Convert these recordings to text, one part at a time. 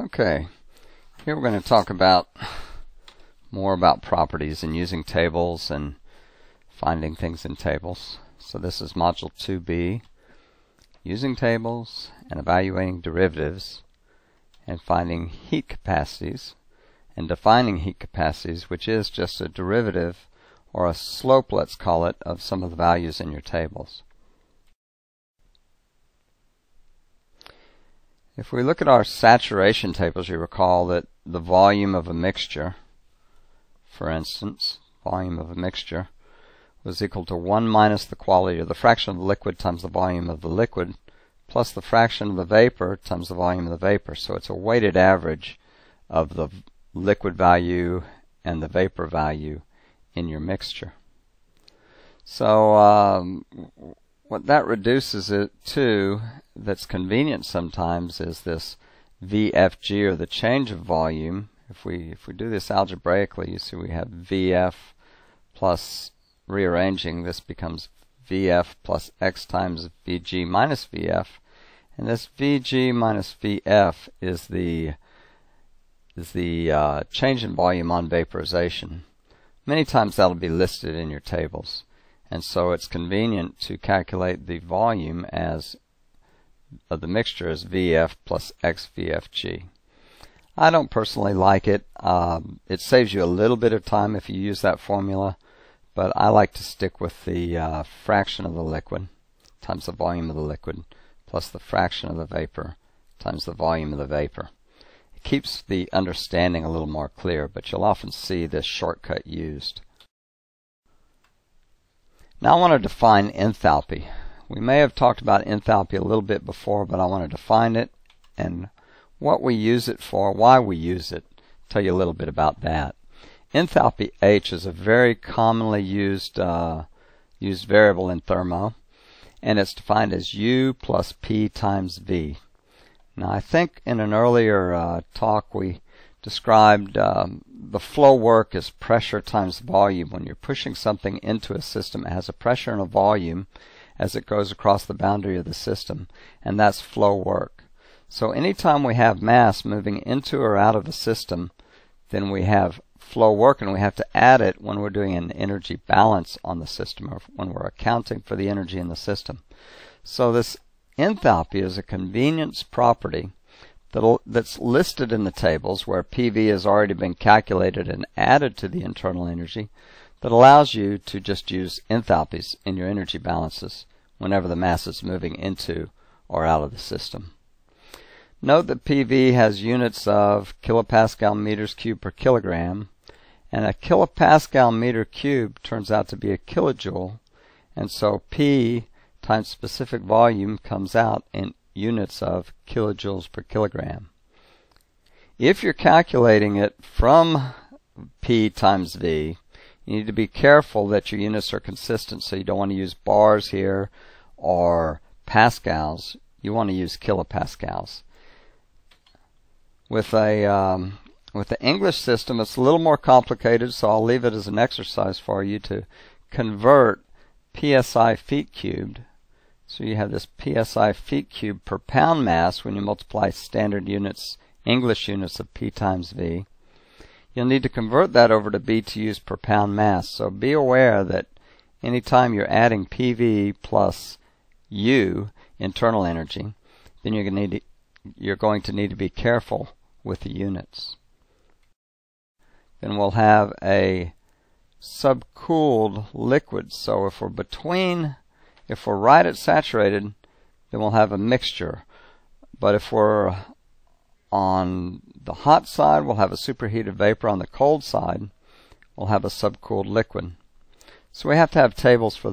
Okay, here we're going to talk about more about properties and using tables and finding things in tables. So this is module 2b, using tables and evaluating derivatives and finding heat capacities and defining heat capacities, which is just a derivative or a slope, let's call it, of some of the values in your tables. If we look at our saturation tables, you recall that the volume of a mixture, for instance, volume of a mixture, was equal to 1 minus the quality of the fraction of the liquid times the volume of the liquid plus the fraction of the vapor times the volume of the vapor. So it's a weighted average of the liquid value and the vapor value in your mixture. So um, what that reduces it to that's convenient sometimes is this VFG or the change of volume. If we if we do this algebraically, you see we have VF plus rearranging this becomes VF plus X times VG minus VF. And this VG minus VF is the is the uh, change in volume on vaporization. Many times that'll be listed in your tables. And so it's convenient to calculate the volume as of the mixture as VF plus XVFG. I don't personally like it. Um, it saves you a little bit of time if you use that formula, but I like to stick with the uh, fraction of the liquid times the volume of the liquid plus the fraction of the vapor times the volume of the vapor. It keeps the understanding a little more clear, but you'll often see this shortcut used. Now I want to define enthalpy. We may have talked about enthalpy a little bit before, but I want to define it and what we use it for, why we use it. Tell you a little bit about that. Enthalpy H is a very commonly used uh, used variable in thermo, and it's defined as U plus P times V. Now I think in an earlier uh, talk we described um, the flow work as pressure times volume. When you're pushing something into a system, it has a pressure and a volume as it goes across the boundary of the system, and that's flow work. So anytime we have mass moving into or out of the system, then we have flow work, and we have to add it when we're doing an energy balance on the system or when we're accounting for the energy in the system. So this enthalpy is a convenience property that's listed in the tables where PV has already been calculated and added to the internal energy that allows you to just use enthalpies in your energy balances whenever the mass is moving into or out of the system. Note that PV has units of kilopascal meters cubed per kilogram, and a kilopascal meter cubed turns out to be a kilojoule, and so P times specific volume comes out in units of kilojoules per kilogram. If you're calculating it from P times V, you need to be careful that your units are consistent. So you don't want to use bars here or pascals. You want to use kilopascals. With a um, with the English system, it's a little more complicated, so I'll leave it as an exercise for you to convert psi feet cubed. So you have this psi feet cubed per pound mass when you multiply standard units, English units of P times V you'll need to convert that over to BTUs per pound mass. So be aware that anytime you're adding PV plus U, internal energy, then you're going to need to, you're going to need to be careful with the units. Then we'll have a subcooled liquid. So if we're between, if we're right at saturated, then we'll have a mixture. But if we're on the hot side, we'll have a superheated vapor. On the cold side, we'll have a subcooled liquid. So we have to have tables for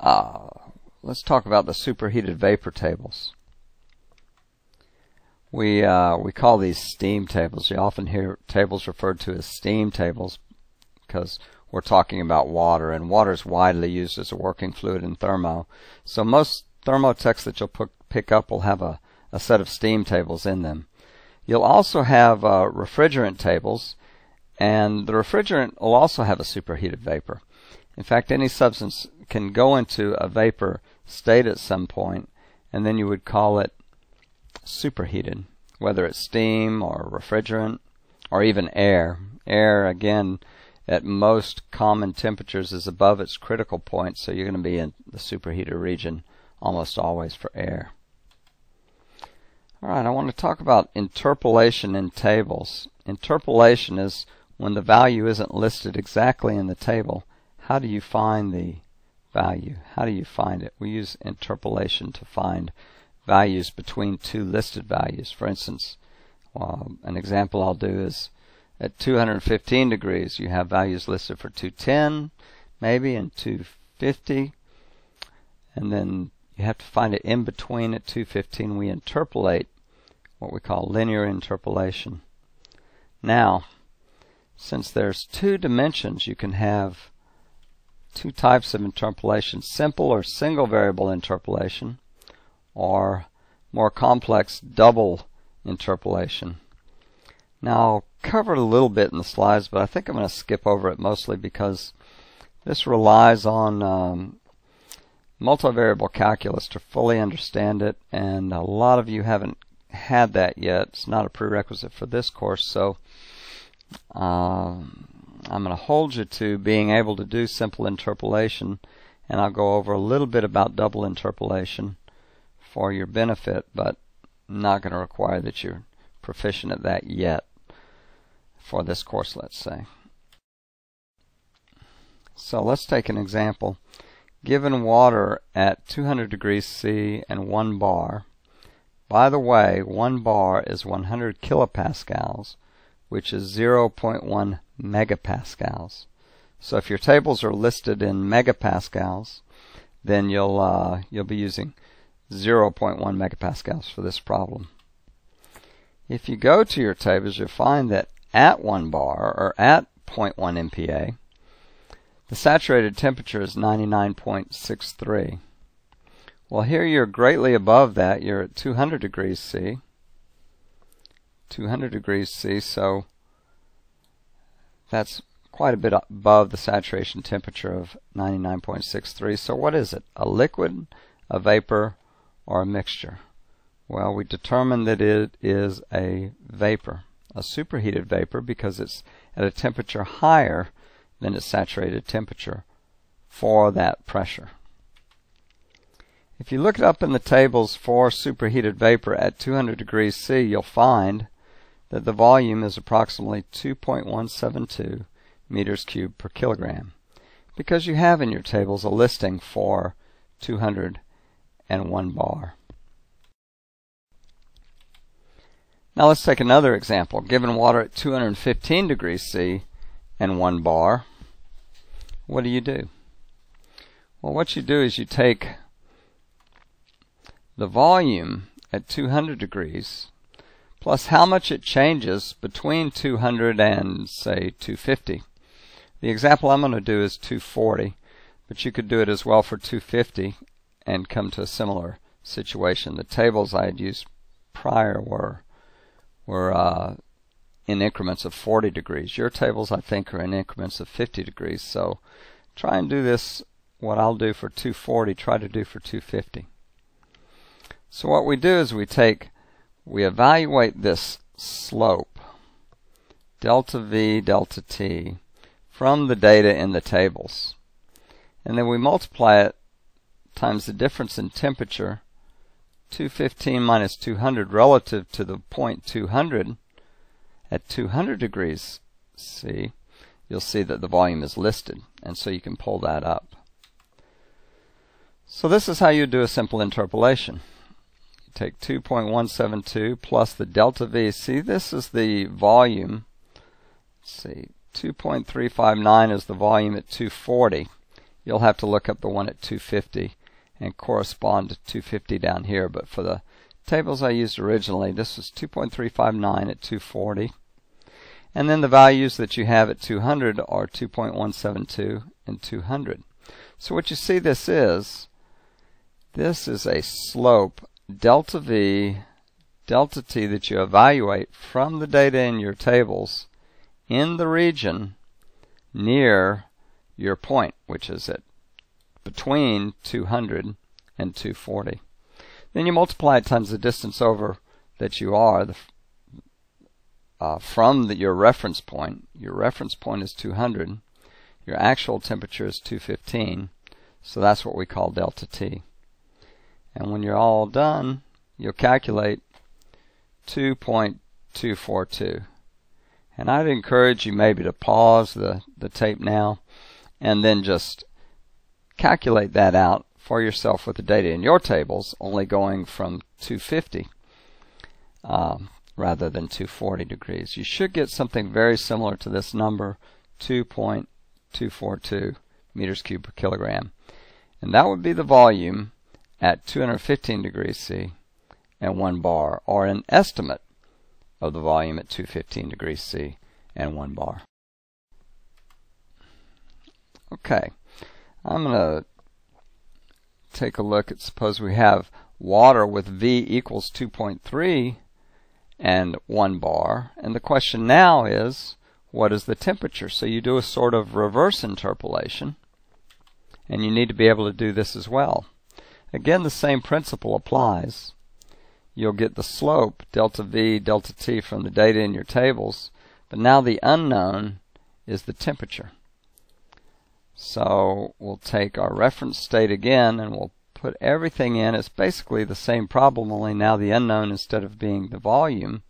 uh, let's talk about the superheated vapor tables. We uh, we call these steam tables. You often hear tables referred to as steam tables because we're talking about water, and water is widely used as a working fluid in thermo. So most thermotechs that you'll pick up will have a, a set of steam tables in them. You'll also have uh, refrigerant tables, and the refrigerant will also have a superheated vapor. In fact, any substance can go into a vapor state at some point, and then you would call it superheated, whether it's steam or refrigerant or even air. Air, again, at most common temperatures is above its critical point, so you're going to be in the superheater region almost always for air. Alright, I want to talk about interpolation in tables. Interpolation is when the value isn't listed exactly in the table. How do you find the value? How do you find it? We use interpolation to find values between two listed values. For instance, uh, an example I'll do is at 215 degrees, you have values listed for 210, maybe, and 250. And then you have to find it in between at 215. We interpolate what we call linear interpolation. Now, since there's two dimensions, you can have two types of interpolation, simple or single variable interpolation, or more complex double interpolation. Now, I'll cover it a little bit in the slides, but I think I'm going to skip over it mostly because this relies on um, multivariable calculus to fully understand it, and a lot of you haven't had that yet. It's not a prerequisite for this course, so um, I'm going to hold you to being able to do simple interpolation, and I'll go over a little bit about double interpolation for your benefit, but not going to require that you're proficient at that yet for this course, let's say. So let's take an example. Given water at 200 degrees C and 1 bar, by the way, 1 bar is 100 kilopascals, which is 0.1 megapascals. So if your tables are listed in megapascals, then you'll uh, you'll be using 0.1 megapascals for this problem. If you go to your tables, you'll find that at 1 bar or at 0.1 MPa, the saturated temperature is 99.63. Well, here you're greatly above that. You're at 200 degrees C. 200 degrees C, so that's quite a bit above the saturation temperature of 99.63. So what is it? A liquid, a vapor, or a mixture? Well, we determined that it is a vapor a superheated vapor because it's at a temperature higher than its saturated temperature for that pressure. If you look it up in the tables for superheated vapor at 200 degrees C, you'll find that the volume is approximately 2.172 meters cubed per kilogram because you have in your tables a listing for 201 bar. Now let's take another example. Given water at 215 degrees C and 1 bar, what do you do? Well, what you do is you take the volume at 200 degrees plus how much it changes between 200 and, say, 250. The example I'm going to do is 240, but you could do it as well for 250 and come to a similar situation. The tables I had used prior were were uh, in increments of 40 degrees. Your tables, I think, are in increments of 50 degrees. So try and do this, what I'll do for 240, try to do for 250. So what we do is we take, we evaluate this slope, delta V, delta T, from the data in the tables. And then we multiply it times the difference in temperature 215 minus 200 relative to the point 200 at 200 degrees C, you'll see that the volume is listed, and so you can pull that up. So this is how you do a simple interpolation. You take 2.172 plus the delta V. See, this is the volume. Let's see, 2.359 is the volume at 240. You'll have to look up the one at 250 and correspond to 250 down here. But for the tables I used originally, this was 2.359 at 240. And then the values that you have at 200 are 2.172 and 200. So what you see this is, this is a slope delta V, delta T that you evaluate from the data in your tables in the region near your point, which is at between 200 and 240. Then you multiply it times the distance over that you are the, uh, from the, your reference point. Your reference point is 200. Your actual temperature is 215. So that's what we call delta T. And when you're all done, you'll calculate 2.242. And I'd encourage you maybe to pause the, the tape now and then just calculate that out for yourself with the data in your tables, only going from 250 um, rather than 240 degrees. You should get something very similar to this number, 2.242 meters cubed per kilogram. And that would be the volume at 215 degrees C and 1 bar, or an estimate of the volume at 215 degrees C and 1 bar. Okay, I'm going to take a look at suppose we have water with V equals 2.3 and 1 bar, and the question now is what is the temperature? So you do a sort of reverse interpolation, and you need to be able to do this as well. Again, the same principle applies. You'll get the slope, delta V, delta T, from the data in your tables, but now the unknown is the temperature. So we'll take our reference state again and we'll put everything in. It's basically the same problem, only now the unknown, instead of being the volume,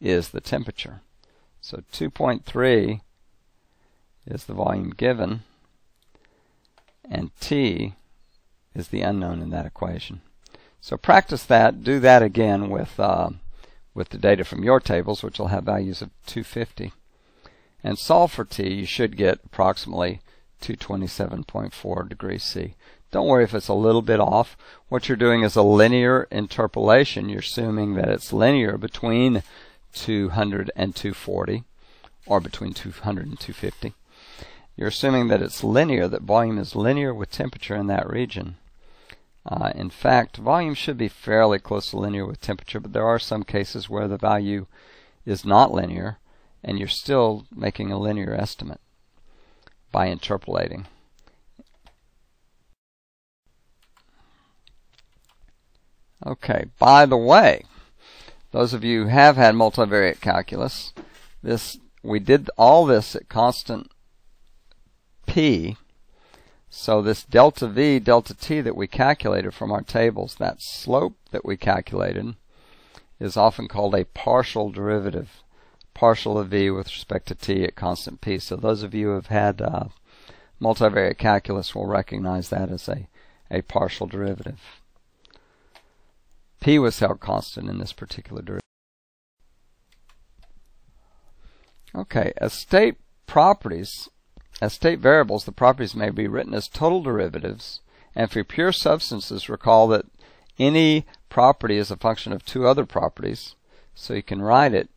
is the temperature. So 2.3 is the volume given, and T is the unknown in that equation. So practice that. Do that again with uh, with the data from your tables, which will have values of 250. And solve for t. You should get approximately 227.4 degrees C. Don't worry if it's a little bit off. What you're doing is a linear interpolation. You're assuming that it's linear between 200 and 240, or between 200 and 250. You're assuming that it's linear, that volume is linear with temperature in that region. Uh, in fact, volume should be fairly close to linear with temperature, but there are some cases where the value is not linear, and you're still making a linear estimate by interpolating. Okay, by the way, those of you who have had multivariate calculus, this we did all this at constant p so this delta V, delta T that we calculated from our tables, that slope that we calculated, is often called a partial derivative. Partial of V with respect to T at constant P. So those of you who have had uh, multivariate calculus will recognize that as a, a partial derivative. P was held constant in this particular derivative. Okay, as state properties as state variables, the properties may be written as total derivatives, and for pure substances, recall that any property is a function of two other properties. So you can write it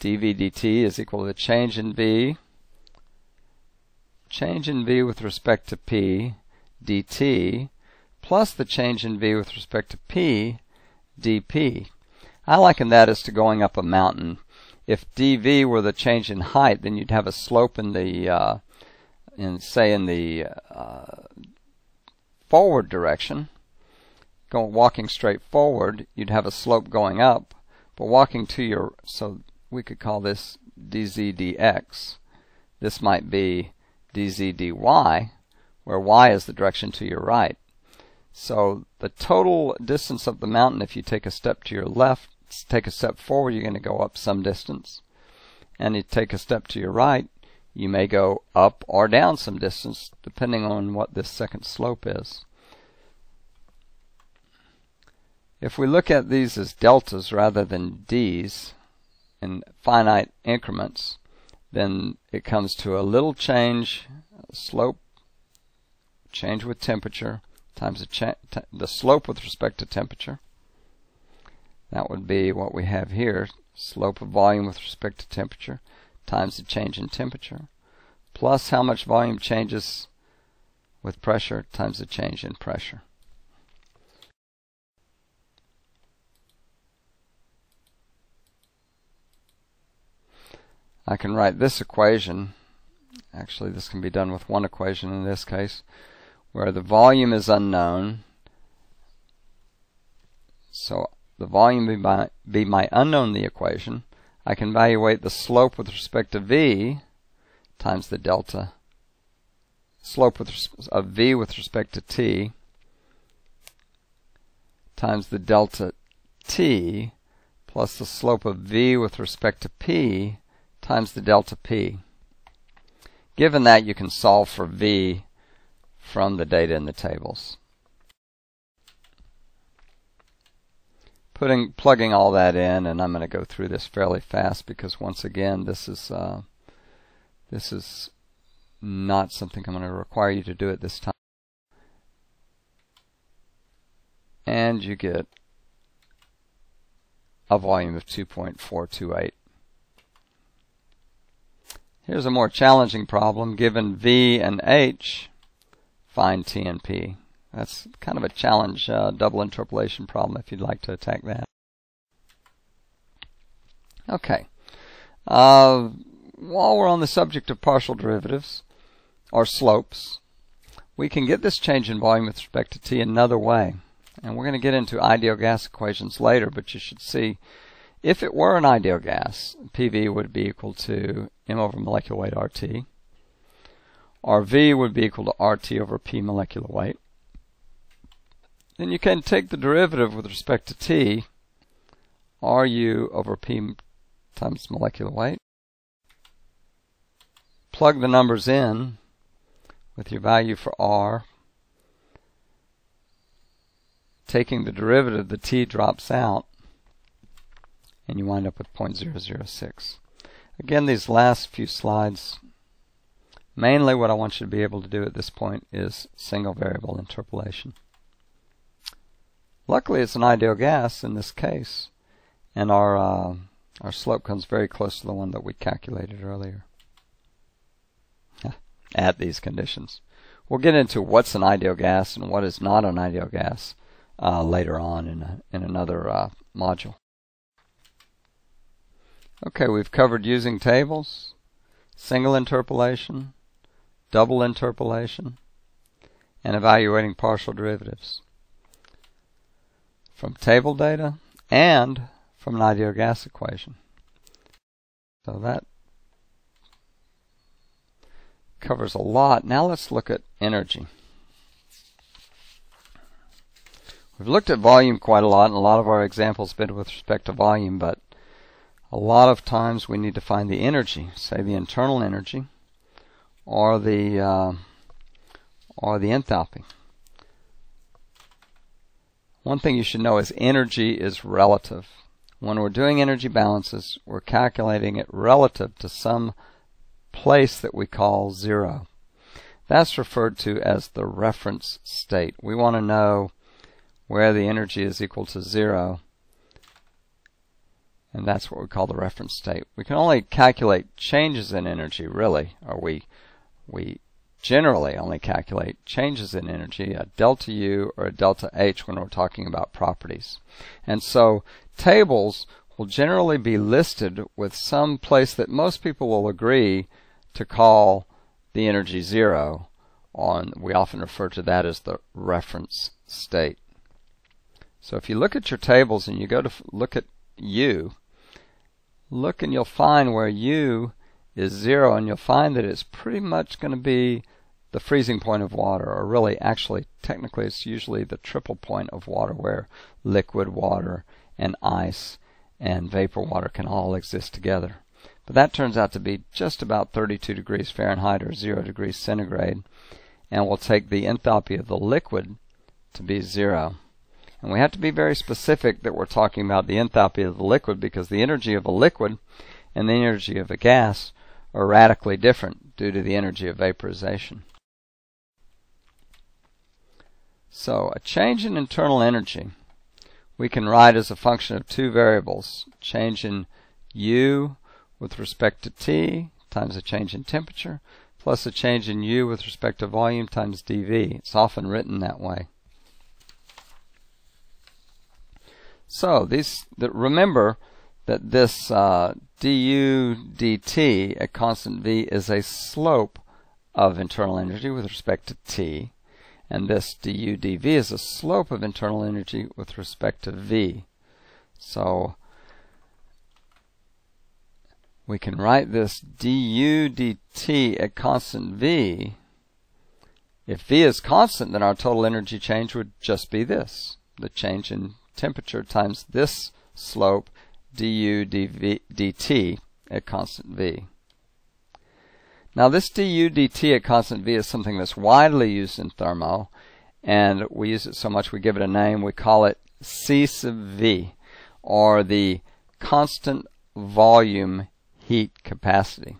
dv dt is equal to the change in v, change in v with respect to p dt, plus the change in v with respect to p dp. I liken that as to going up a mountain. If dv were the change in height, then you'd have a slope in the uh, in say in the uh, forward direction, going walking straight forward, you'd have a slope going up, but walking to your so we could call this dz dx. This might be dz dy, where y is the direction to your right. So the total distance of the mountain, if you take a step to your left, take a step forward, you're going to go up some distance. And you take a step to your right, you may go up or down some distance depending on what this second slope is. If we look at these as deltas rather than d's in finite increments, then it comes to a little change, slope, change with temperature, times the, the slope with respect to temperature. That would be what we have here, slope of volume with respect to temperature times the change in temperature, plus how much volume changes with pressure times the change in pressure. I can write this equation, actually this can be done with one equation in this case, where the volume is unknown. So the volume be my, be my unknown in the equation, I can evaluate the slope with respect to v times the delta. Slope with, of v with respect to t times the delta t plus the slope of v with respect to p times the delta p. Given that, you can solve for v from the data in the tables. Putting, plugging all that in, and I'm going to go through this fairly fast because once again, this is uh, this is not something I'm going to require you to do at this time. And you get a volume of 2.428. Here's a more challenging problem. Given V and H, find T and P. That's kind of a challenge uh, double interpolation problem if you'd like to attack that. Okay. Uh, while we're on the subject of partial derivatives, or slopes, we can get this change in volume with respect to T another way. And we're going to get into ideal gas equations later, but you should see if it were an ideal gas, PV would be equal to m over molecular weight RT. RV would be equal to RT over P molecular weight. Then you can take the derivative with respect to T, RU over P times molecular weight. Plug the numbers in with your value for R. Taking the derivative, the T drops out and you wind up with 0.006. Again, these last few slides, mainly what I want you to be able to do at this point is single variable interpolation. Luckily, it's an ideal gas in this case, and our uh, our slope comes very close to the one that we calculated earlier at these conditions. We'll get into what's an ideal gas and what is not an ideal gas uh, later on in, a, in another uh, module. Okay, we've covered using tables, single interpolation, double interpolation, and evaluating partial derivatives from table data and from an ideal gas equation. So that covers a lot. Now let's look at energy. We've looked at volume quite a lot, and a lot of our examples have been with respect to volume, but a lot of times we need to find the energy, say the internal energy, or the uh, or the enthalpy. One thing you should know is energy is relative. When we're doing energy balances, we're calculating it relative to some place that we call zero. That's referred to as the reference state. We want to know where the energy is equal to zero and that's what we call the reference state. We can only calculate changes in energy, really, or we we generally only calculate changes in energy, a delta U or a delta H when we're talking about properties. And so tables will generally be listed with some place that most people will agree to call the energy zero on we often refer to that as the reference state. So if you look at your tables and you go to look at U, look and you'll find where U is zero and you'll find that it's pretty much going to be the freezing point of water or really actually technically it's usually the triple point of water where liquid water and ice and vapor water can all exist together. But that turns out to be just about 32 degrees Fahrenheit or 0 degrees centigrade and we'll take the enthalpy of the liquid to be zero. And we have to be very specific that we're talking about the enthalpy of the liquid because the energy of a liquid and the energy of a gas are radically different due to the energy of vaporization. So a change in internal energy we can write as a function of two variables, change in U with respect to T times a change in temperature plus a change in U with respect to volume times dV. It's often written that way. So these the, remember that this uh, du dt at constant v is a slope of internal energy with respect to t, and this du dv is a slope of internal energy with respect to v. So we can write this du dt at constant v. If v is constant, then our total energy change would just be this, the change in temperature times this slope du dv, dt at constant v. Now this du dt at constant v is something that's widely used in thermo, and we use it so much we give it a name. We call it C sub v, or the constant volume heat capacity.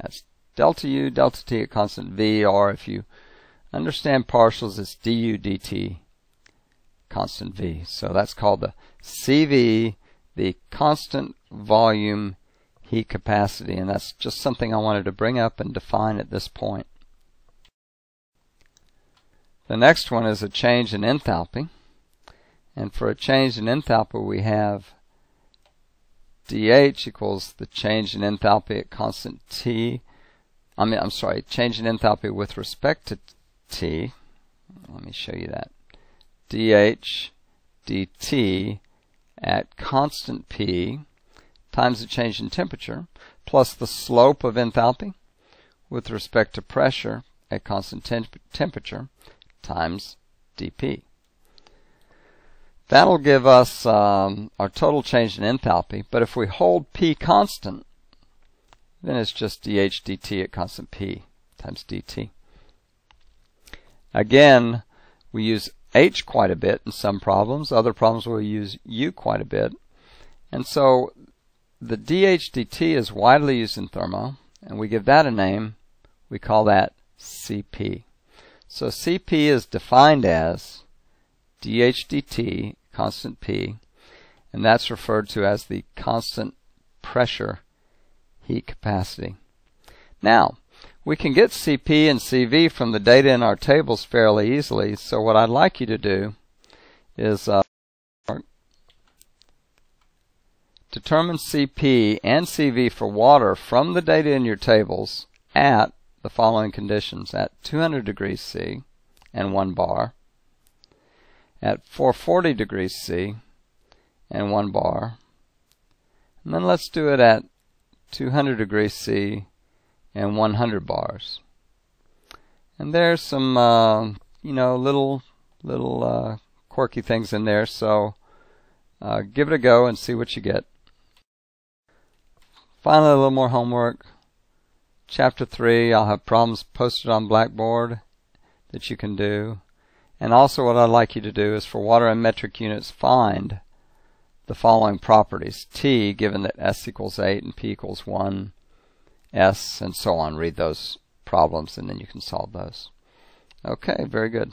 That's delta U, delta T at constant V, or if you understand partials, it's du dt constant V. So that's called the CV, the constant volume heat capacity, and that's just something I wanted to bring up and define at this point. The next one is a change in enthalpy. And for a change in enthalpy, we have dH equals the change in enthalpy at constant T. I mean, I'm sorry, change in enthalpy with respect to T. Let me show you that. dH dt at constant P times the change in temperature plus the slope of enthalpy with respect to pressure at constant temp temperature times dP. That'll give us um, our total change in enthalpy, but if we hold P constant, then it's just dH dt at constant P times dt. Again, we use H quite a bit in some problems. Other problems we'll use U quite a bit. And so the dH dt is widely used in thermo, and we give that a name. We call that CP. So CP is defined as dH dt, constant P, and that's referred to as the constant pressure heat capacity. Now, we can get CP and CV from the data in our tables fairly easily, so what I'd like you to do is uh, determine CP and CV for water from the data in your tables at the following conditions at 200 degrees C and 1 bar, at 440 degrees C and 1 bar, and then let's do it at 200 degrees C and 100 bars. And there's some, uh, you know, little little uh, quirky things in there. So uh, give it a go and see what you get. Finally, a little more homework. Chapter 3, I'll have problems posted on Blackboard that you can do. And also what I'd like you to do is for water and metric units, find the following properties. T, given that S equals 8 and P equals 1, S, and so on. Read those problems and then you can solve those. Okay, very good.